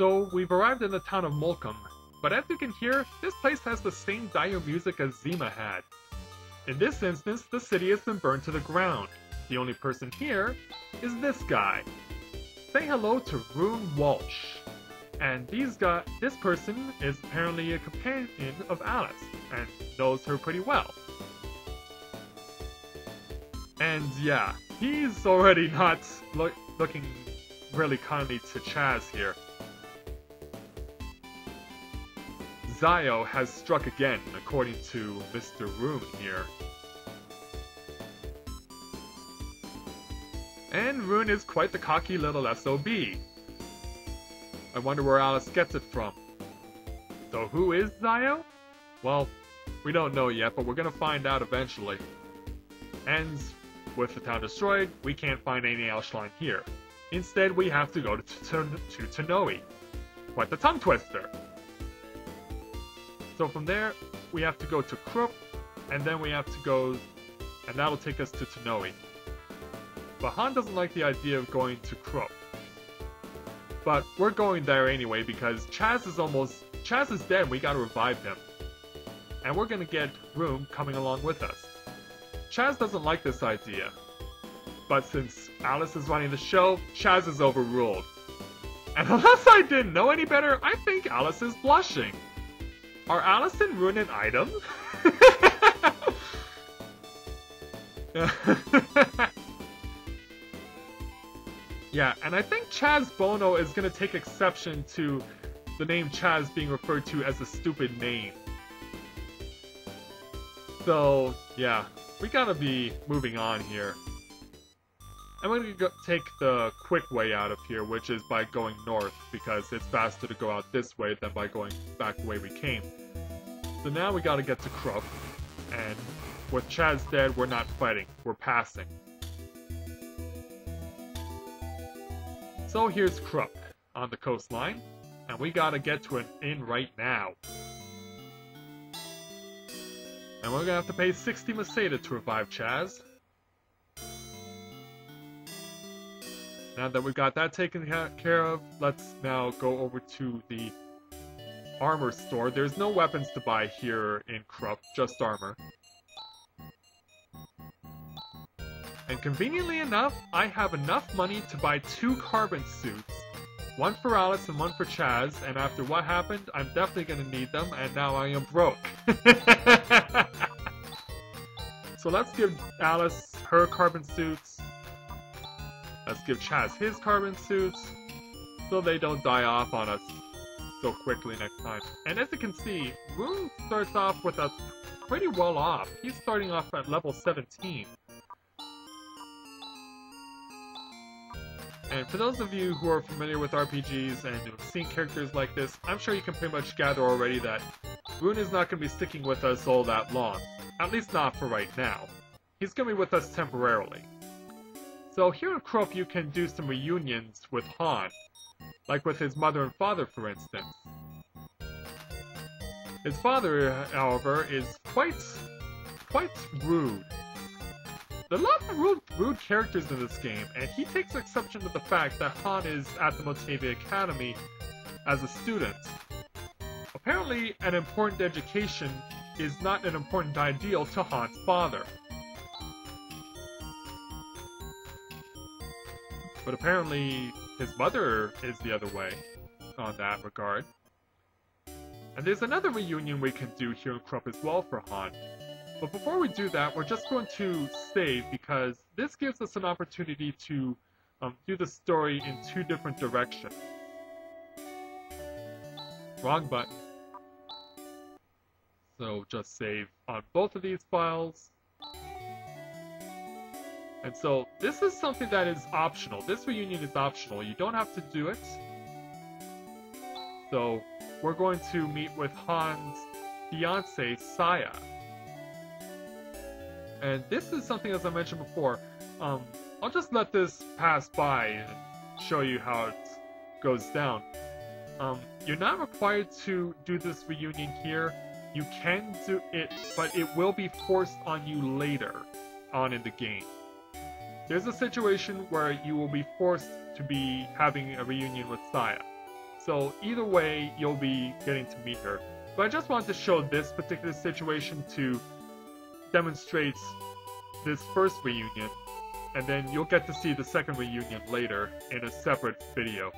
So we've arrived in the town of Molcum, but as you can hear, this place has the same dire music as Zema had. In this instance, the city has been burned to the ground. The only person here is this guy. Say hello to Rune Walsh. And these guy, this person is apparently a companion of Alice and knows her pretty well. And yeah, he's already not lo looking really kindly to Chaz here. Zio has struck again, according to Mr. Rune here. And Rune is quite the cocky little SOB. I wonder where Alice gets it from. So who is Zio? Well, we don't know yet, but we're gonna find out eventually. And with the town destroyed, we can't find any Alshline here. Instead, we have to go to, to, to. Quite the tongue twister! So from there, we have to go to Krup, and then we have to go, and that'll take us to Tonoe. But Han doesn't like the idea of going to Krup. But we're going there anyway because Chaz is almost, Chaz is dead we gotta revive him. And we're gonna get Rune coming along with us. Chaz doesn't like this idea. But since Alice is running the show, Chaz is overruled. And unless I didn't know any better, I think Alice is blushing. Are Alice and Rune an item? yeah, and I think Chaz Bono is gonna take exception to the name Chaz being referred to as a stupid name. So, yeah, we gotta be moving on here. I'm to go take the quick way out of here, which is by going north, because it's faster to go out this way than by going back the way we came. So now we gotta get to Krup, and with Chaz dead, we're not fighting, we're passing. So here's Krup, on the coastline, and we gotta get to an inn right now. And we're gonna have to pay 60 Meseta to revive Chaz. Now that we've got that taken care of, let's now go over to the armor store. There's no weapons to buy here in Krup, just armor. And conveniently enough, I have enough money to buy two carbon suits. One for Alice and one for Chaz, and after what happened, I'm definitely gonna need them, and now I am broke. so let's give Alice her carbon suits, Let's give Chaz his carbon suits, so they don't die off on us so quickly next time. And as you can see, Rune starts off with us pretty well off. He's starting off at level 17. And for those of you who are familiar with RPGs and have seen characters like this, I'm sure you can pretty much gather already that Rune is not going to be sticking with us all that long. At least not for right now. He's going to be with us temporarily. So here in Krup you can do some reunions with Han, like with his mother and father for instance. His father, however, is quite, quite rude. There are a lot of rude, rude characters in this game, and he takes exception to the fact that Han is at the Motavia Academy as a student. Apparently, an important education is not an important ideal to Han's father. But apparently his mother is the other way on that regard. And there's another reunion we can do here in Krup as well for Han. But before we do that, we're just going to save because this gives us an opportunity to um, do the story in two different directions. Wrong button. So just save on both of these files. And so this is something that is optional. This reunion is optional. You don't have to do it. So we're going to meet with Han's fiance, Saya. And this is something, as I mentioned before, um, I'll just let this pass by and show you how it goes down. Um, you're not required to do this reunion here. You can do it, but it will be forced on you later on in the game. There's a situation where you will be forced to be having a reunion with Saya. So either way, you'll be getting to meet her. But I just wanted to show this particular situation to demonstrate this first reunion, and then you'll get to see the second reunion later in a separate video.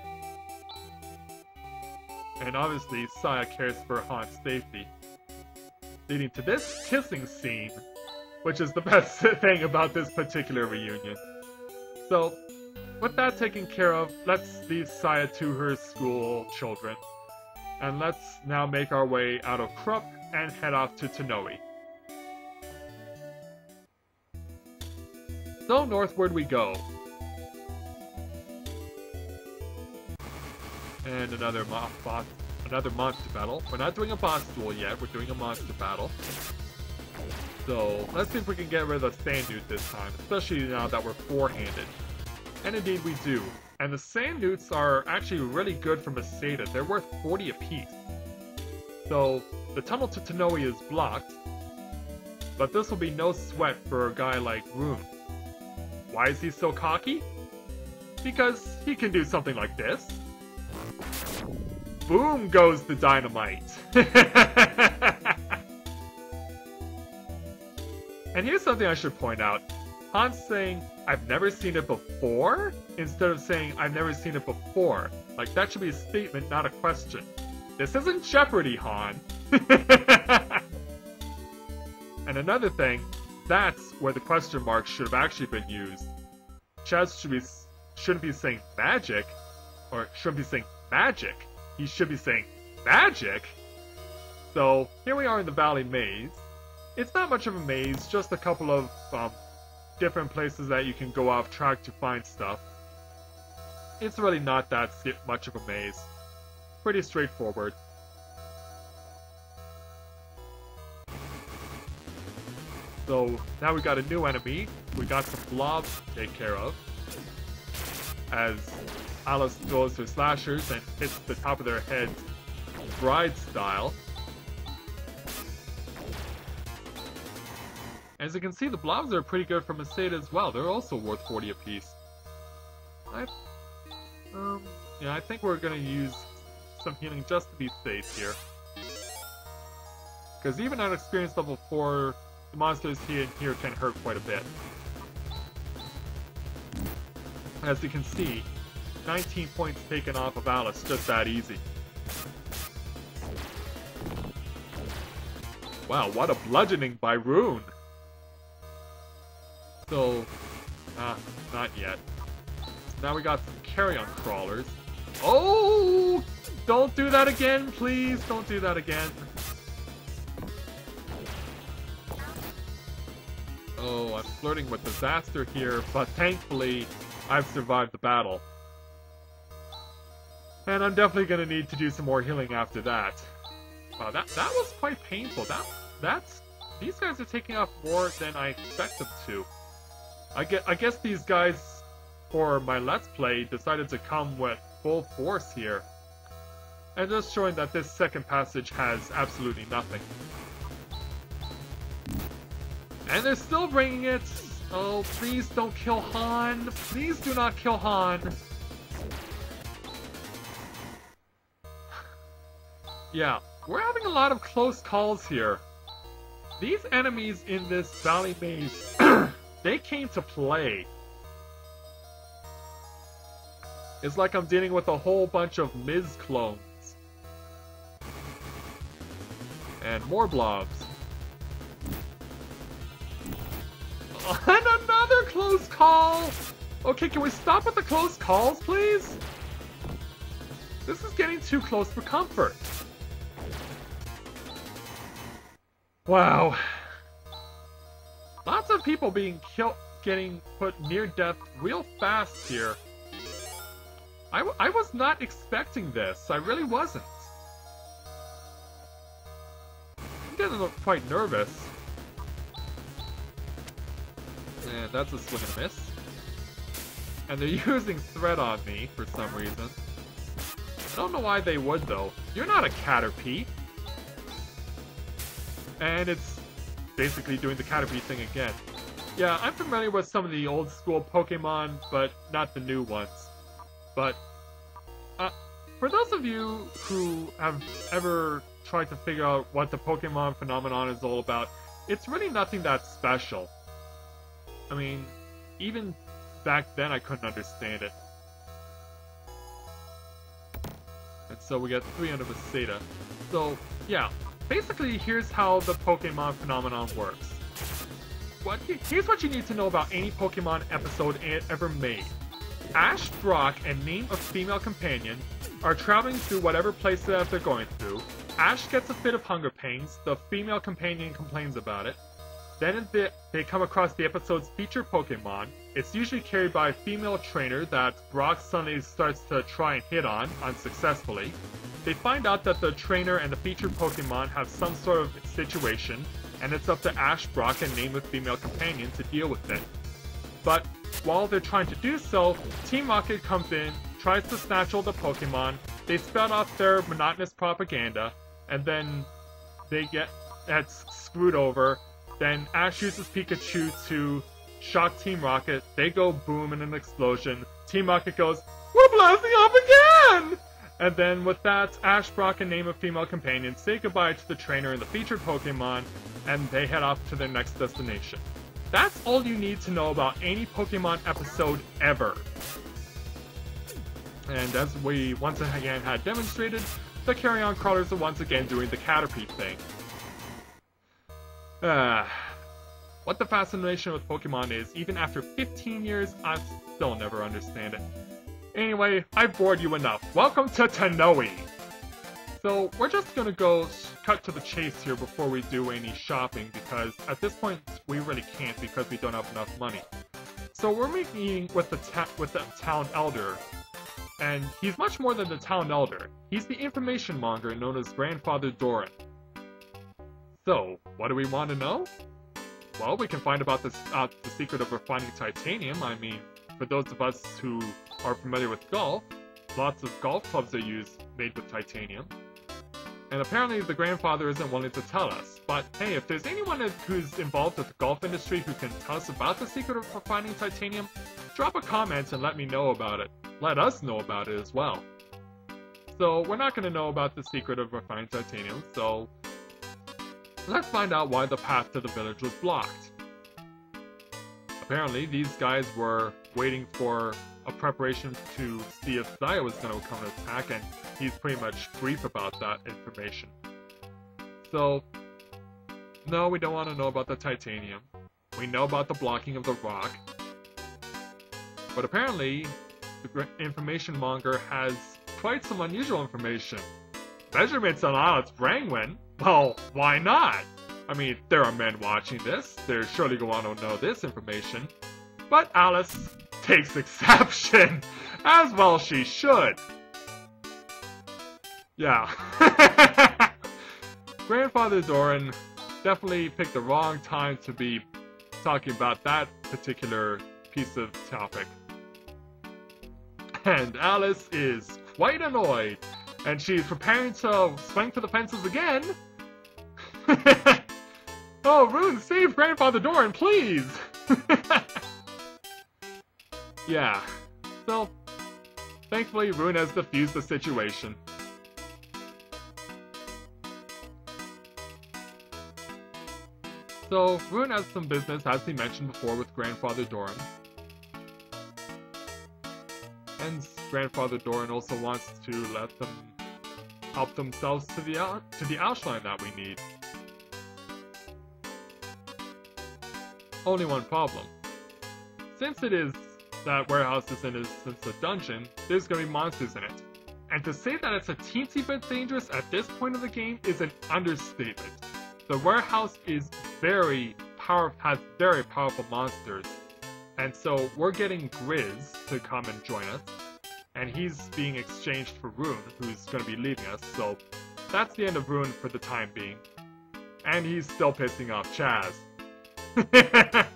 And obviously, Saya cares for Han's safety. Leading to this kissing scene, which is the best thing about this particular reunion. So, with that taken care of, let's leave Saya to her school children. And let's now make our way out of Krup and head off to Tonoe. So northward we go. And another mo boss, another monster battle. We're not doing a boss duel yet, we're doing a monster battle. So, let's see if we can get rid of the sand newt this time, especially now that we're four-handed. And indeed we do. And the sand newts are actually really good for Meseta. They're worth 40 apiece. So the tunnel to Tonoe is blocked, but this will be no sweat for a guy like Rune. Why is he so cocky? Because he can do something like this. Boom goes the dynamite. and here's something I should point out. Han's saying, I've never seen it before, instead of saying, I've never seen it before. Like, that should be a statement, not a question. This isn't Jeopardy, Han! and another thing, that's where the question mark should have actually been used. Chaz should be, shouldn't be saying magic, or shouldn't be saying magic. He should be saying magic! So, here we are in the Valley Maze. It's not much of a maze, just a couple of um, different places that you can go off track to find stuff. It's really not that much of a maze. Pretty straightforward. So now we got a new enemy. We got some blobs to take care of. As Alice goes her slashers and hits the top of their heads bride style. As you can see, the blobs are pretty good from Meseta as well. They're also worth 40 apiece. I, um, yeah, I think we're gonna use some healing just to be safe here. Because even at experience level 4, the monsters here, here can hurt quite a bit. As you can see, 19 points taken off of Alice just that easy. Wow, what a bludgeoning by Rune! So, uh, not yet. Now we got some carrion crawlers. Oh! Don't do that again, please! Don't do that again. Oh, I'm flirting with disaster here, but thankfully, I've survived the battle. And I'm definitely gonna need to do some more healing after that. Wow, that, that was quite painful. That, that's... These guys are taking off more than I expect them to. I guess, I guess these guys, for my Let's Play, decided to come with full force here. And just showing that this second passage has absolutely nothing. And they're still bringing it! Oh, please don't kill Han! Please do not kill Han! yeah, we're having a lot of close calls here. These enemies in this Valley Maze They came to play. It's like I'm dealing with a whole bunch of Miz clones. And more blobs. And another close call! Okay, can we stop with the close calls, please? This is getting too close for comfort. Wow. Of people being killed, getting put near death real fast here. I, I was not expecting this. I really wasn't. I'm getting quite nervous. And that's a swing and a miss. And they're using threat on me for some reason. I don't know why they would though. You're not a Caterpie. And it's basically doing the Caterpie thing again. Yeah, I'm familiar with some of the old school Pokemon, but not the new ones. But, uh, for those of you who have ever tried to figure out what the Pokemon phenomenon is all about, it's really nothing that special. I mean, even back then I couldn't understand it. And so we get 300 of Seda. So, yeah, basically here's how the Pokemon phenomenon works. What, here's what you need to know about any Pokemon episode ever made. Ash, Brock, and name a female companion are traveling through whatever place that they're going through. Ash gets a fit of hunger pains, the female companion complains about it. Then they come across the episode's featured Pokemon. It's usually carried by a female trainer that Brock suddenly starts to try and hit on, unsuccessfully. They find out that the trainer and the featured Pokemon have some sort of situation, and it's up to Ash, Brock, and name a female companion to deal with it. But while they're trying to do so, Team Rocket comes in, tries to snatch all the Pokemon, they spout off their monotonous propaganda, and then they get that's screwed over. Then Ash uses Pikachu to shock Team Rocket. They go boom in an explosion. Team Rocket goes, We're blasting off again! And then with that, Ash, Brock, and name of female companion say goodbye to the trainer and the featured Pokemon, and they head off to their next destination. That's all you need to know about any Pokemon episode ever. And as we once again had demonstrated, the Carrion Crawlers are once again doing the Caterpie thing. Uh, what the fascination with Pokemon is, even after 15 years, I still never understand it. Anyway, I've bored you enough. Welcome to Tonoe! So, we're just gonna go cut to the chase here before we do any shopping, because at this point, we really can't because we don't have enough money. So we're meeting with the, with the town elder, and he's much more than the town elder. He's the information monger known as Grandfather Dorin. So, what do we want to know? Well, we can find about this, uh, the secret of refining titanium. I mean, for those of us who are familiar with golf, lots of golf clubs are used made with titanium. And apparently the grandfather isn't willing to tell us. But hey, if there's anyone who's involved with the golf industry who can tell us about the secret of refining titanium, drop a comment and let me know about it. Let us know about it as well. So we're not going to know about the secret of refined titanium, so let's find out why the path to the village was blocked. Apparently, these guys were waiting for a preparation to see if Zaya was going to come to attack, and he's pretty much brief about that information. So, no, we don't want to know about the titanium. We know about the blocking of the rock. But apparently, the information monger has quite some unusual information. Measurements on Alice Brangwin? Well, why not? I mean, there are men watching this. They're surely going to know this information. But Alice takes exception, as well she should. Yeah. Grandfather Dorin definitely picked the wrong time to be talking about that particular piece of topic. And Alice is quite annoyed, and she's preparing to swing for the fences again. oh, Rune, save Grandfather Dorin, please! yeah. So, thankfully, Rune has defused the situation. So, Rune has some business, as he mentioned before, with Grandfather Dorin. And Grandfather Dorin also wants to let them help themselves to the uh, to the Alshline that we need. Only one problem. Since it is that warehouse is in a, since a dungeon, there's gonna be monsters in it. And to say that it's a teensy bit dangerous at this point of the game is an understatement. The warehouse is very has very powerful monsters. And so we're getting Gryz to come and join us. And he's being exchanged for Rune, who's going to be leaving us. So that's the end of Rune for the time being. And he's still pissing off Chaz. and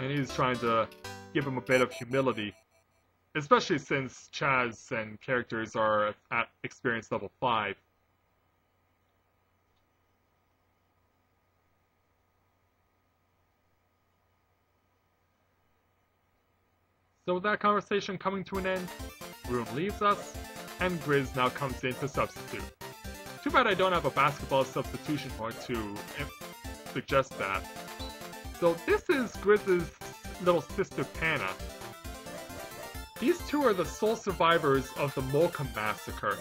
he's trying to give him a bit of humility. Especially since Chaz and characters are at experience level 5. So with that conversation coming to an end, Rune leaves us, and Gryz now comes in to substitute. Too bad I don't have a basketball substitution point to suggest that. So this is Gryz's little sister Pana. These two are the sole survivors of the Molcum massacre.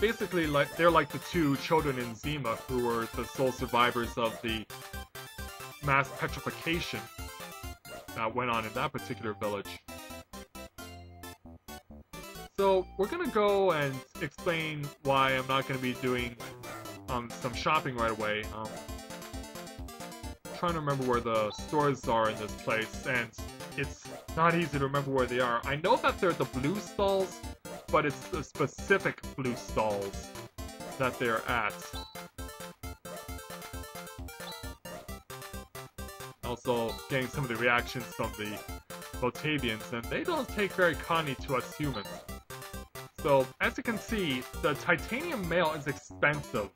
Basically, like they're like the two children in Zema who were the sole survivors of the mass petrification that went on in that particular village. So we're gonna go and explain why I'm not gonna be doing um, some shopping right away. Um, trying to remember where the stores are in this place, and it's not easy to remember where they are. I know that they're the blue stalls, but it's the specific blue stalls that they're at. Also, getting some of the reactions from the Motavians, and they don't take very kindly to us humans. So, as you can see, the titanium mail is expensive.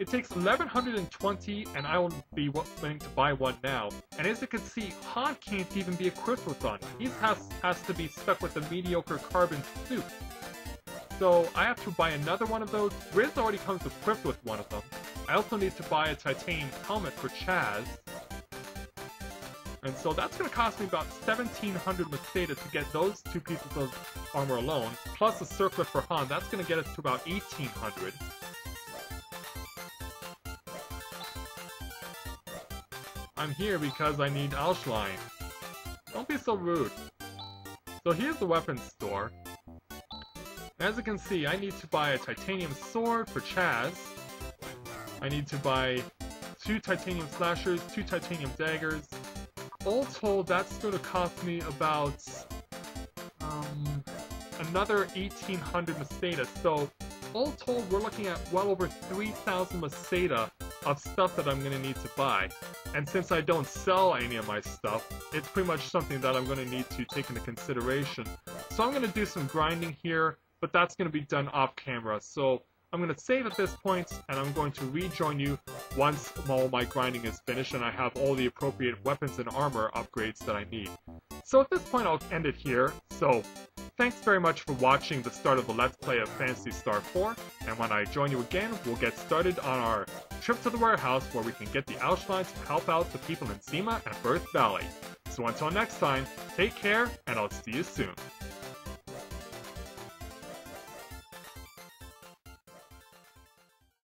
It takes 1120 and I will be willing to buy one now. And as you can see, Han can't even be equipped with one. He has, has to be stuck with a mediocre carbon suit. So I have to buy another one of those. Gryz already comes equipped with one of them. I also need to buy a titanium helmet for Chaz. And so that's going to cost me about 1700 Meseta to get those two pieces of armor alone, plus a circlet for Han. That's going to get us to about 1800. I'm here because I need Alshline. Don't be so rude. So here's the weapons store. As you can see, I need to buy a titanium sword for Chaz. I need to buy two titanium slashers, two titanium daggers. All told, that's going to cost me about um, another 1800 Meseta. So all told, we're looking at well over 3,000 Meseta of stuff that I'm going to need to buy. And since I don't sell any of my stuff, it's pretty much something that I'm going to need to take into consideration. So I'm going to do some grinding here, but that's going to be done off camera. So I'm going to save at this point, and I'm going to rejoin you once all my grinding is finished and I have all the appropriate weapons and armor upgrades that I need. So at this point I'll end it here, so thanks very much for watching the start of the Let's Play of Phantasy Star 4, and when I join you again, we'll get started on our trip to the warehouse where we can get the Alshline to help out the people in Zema and Birth Valley. So until next time, take care, and I'll see you soon.